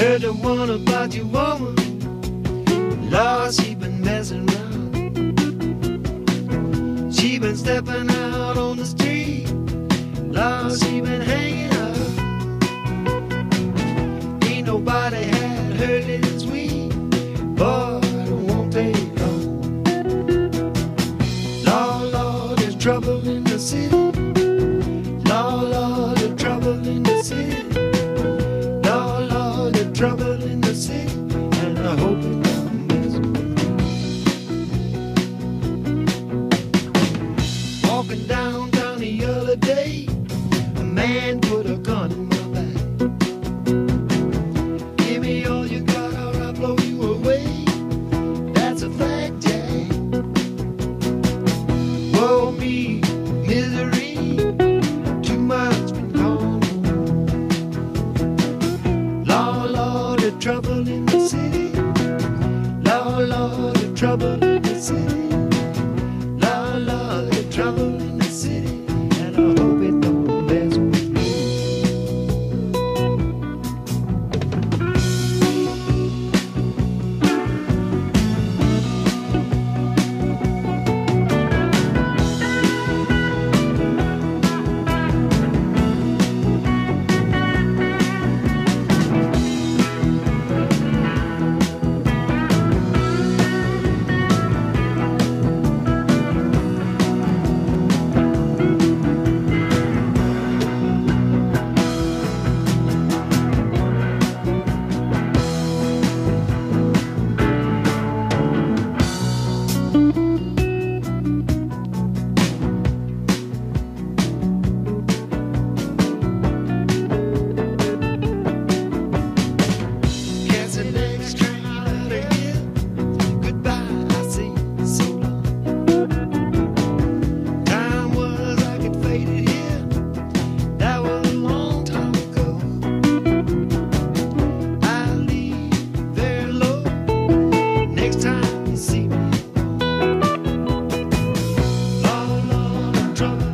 Heard the one about your woman. Lord, she been messing around. She been stepping out on the street. Lord, she been hanging out. Ain't nobody had her little sweet. Boy, it won't take long. Lord, Lord, there's trouble in the city. Trouble in the city. And I hope it don't mess with me. Walking downtown the other day, a man put a gun in my The trouble in the city. Lord, Lord, the trouble in the city. trouble.